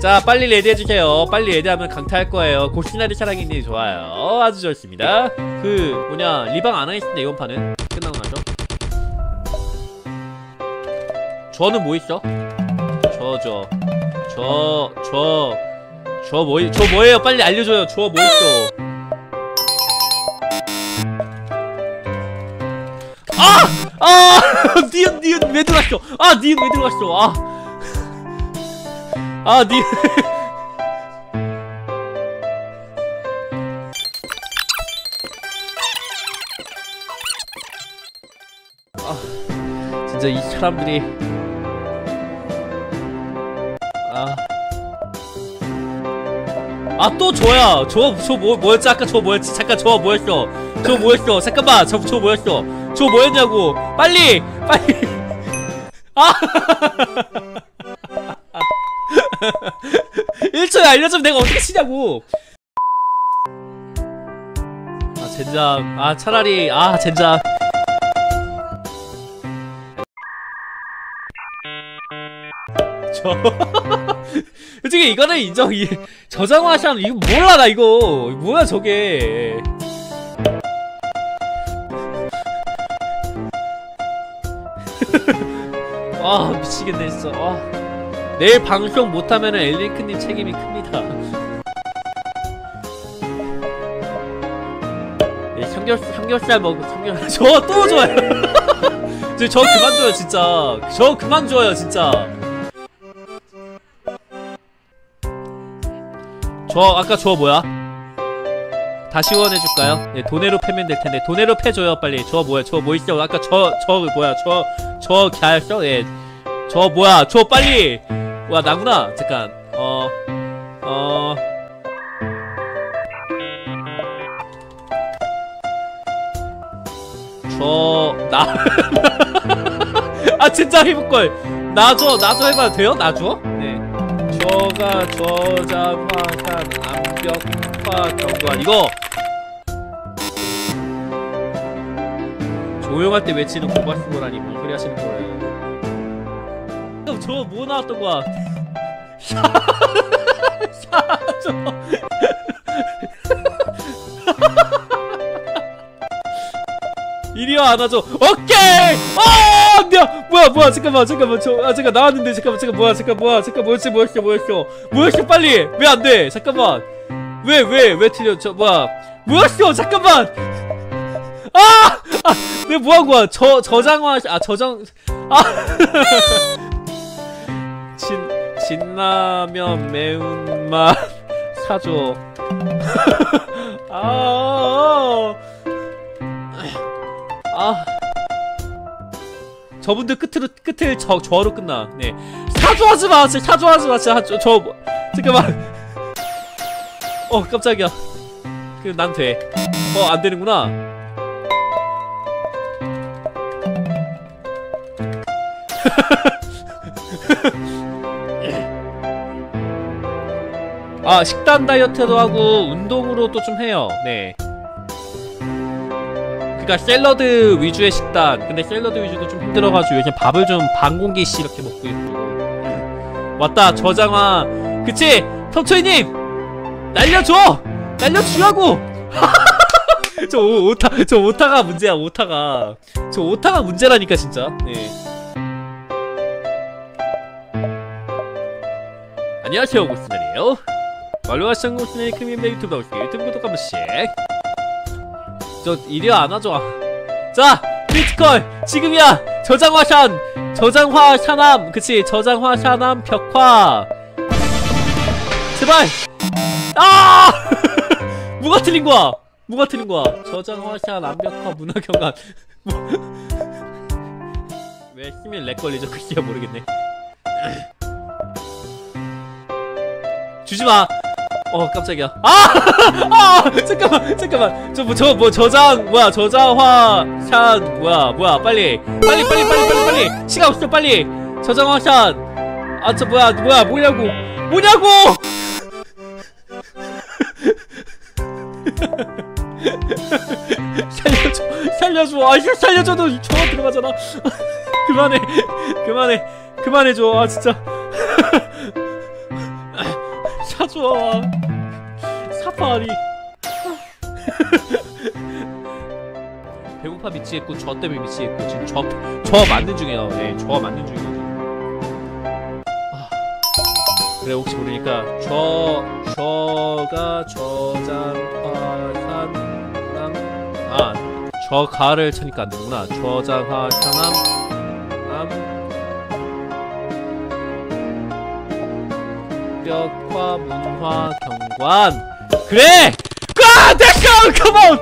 자 빨리 레디해주세요. 빨리 레디하면 강타할 거예요. 고시나리 사랑이님 좋아요. 아주 좋습니다. 그 뭐냐 리방 안 하겠습니다 이번 판은. 끝나고 나죠? 저는 뭐 있어? 저저 저 저 저 뭐, 저 뭐예요? 빨리 알려줘요. 저 뭐 있어? 아! 아! 니은 니은 왜 들어갔어? 아 니은 왜 들어갔어? 아 아, 니. 아, 진짜 이 사람들이. 아. 아, 또 저야. 저, 저 뭐, 뭐였지? 아까 저 뭐였지? 잠깐, 저 뭐였어? 저 뭐였어? 잠깐만, 저, 저 뭐였어? 저 뭐였냐고? 빨리! 빨리! 아! 1초에 알려주면 내가 어떻게 치냐고. 아 젠장. 아 차라리 아 젠장. 저. 솔직히 이거는 인정. 이 저장화샷 이거 몰라 나 이거. 뭐야 저게. 아 미치겠네 진짜. 아. 내일 방송 못하면은 엘링크님 책임이 큽니다. 예, 삼겹, 삼겹살 먹고 삼겹 저또 좋아요. 저, 저 그만 줘요 진짜. 저 그만 줘요 진짜. 저 아까 저 뭐야? 다시 원해줄까요? 예, 도네로 패면 될텐데. 도네로 패줘요 빨리. 저 뭐야? 저 뭐 있어? 아까 저 저 뭐야? 저 저 갸였어? 예. 저 뭐야? 저 빨리 와 나구나. 잠깐. 어 어... 저... 나... 아 진짜 해볼걸 나줘 나줘 해봐도 돼요? 나줘? 네. 저가 저자화산 암벽화 경관 이거. 조용할 때 외치는 고발수고라니 뭔 소리 하시는 거예요 저거 뭐 나왔던 거야? 샤, 샤, 이리와 안아줘. 오케이. 어, 뭐야, 뭐야, 뭐야, 잠깐만, 잠깐만, 저, 아, 잠깐 나왔는데, 잠깐만, 잠깐 뭐야, 잠깐 뭐야, 잠깐 뭐였어, 뭐였어, 뭐였어, 뭐였어, 빨리, 왜 안 돼? 잠깐만, 왜, 왜, 왜 틀려? 저 뭐야, 뭐였어? 잠깐만. 아, 아, 내가 뭐한 거야? 저 저장화, 아, 저장, 아. 진, 진라면 매운맛. 사줘. 아, 아. 저분들 끝으로 끝을 저 저로 끝나. 네. 사줘하지 마 진짜 사줘하지 마 진짜. 저, 저 잠깐만. 어 깜짝이야. 그난돼어 안되는구나 아 식단 다이어트도 하고 운동으로도 좀 해요. 네. 그니까 샐러드 위주의 식단. 근데 샐러드 위주도 좀 힘들어가지고 요즘 밥을 좀 반 공기씩 이렇게 먹고 있고. 왔다 저장화. 그치? 성초이님! 날려줘! 날려주라고! 저 오, 오타 저 오타가 문제야 오타가. 저 오타가 문제라니까 진짜. 네. 안녕하세요 고스날이에요 말로하시는 곳은 크림의 유튜브 나오시 유튜브 구독 한 번씩. 저 이리 안 하죠? 자 크리티컬 지금이야. 저장화샨 저장화 샤남 그치 저장화 샤남 벽화. 제발. 아! 뭐가 틀린 거야? 뭐가 틀린 거야? 저장화 샤 남 벽화 문화경관. 뭐 왜 힘이 렉 걸리죠? 글씨가 모르겠네. 주지마 어 깜짝이야. 아! 아! 잠깐만 잠깐만. 저뭐저뭐 저장 뭐야 저장화 샷 뭐야 뭐야 빨리. 빨리 빨리 빨리 빨리 빨리. 시간 없어 빨리. 저장화 샷아 저 뭐야 뭐야 뭐냐고. 뭐냐고! 살려줘 살려줘. 아 살려줘도 저 들어가잖아. 그만해 그만해 그만해줘. 아 진짜 좋아 사파리. 배고파 미치겠고 저 때문에 미치겠고 지금 저, 저 만든 중이에요. 네, 저 만든 중이거든요. 아, 그래 혹시 모르니까 저 저가 저장화산 아저 가를 쳐니까 안 되구나. 저장화산암 암 벽화 문화 경관. 그래! 아 됐고 컴온!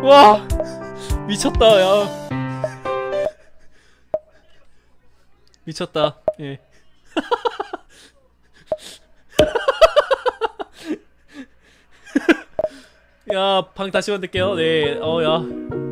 와 미쳤다 야. 미쳤다 예. 야 방 다시 만들게요. 네 어 야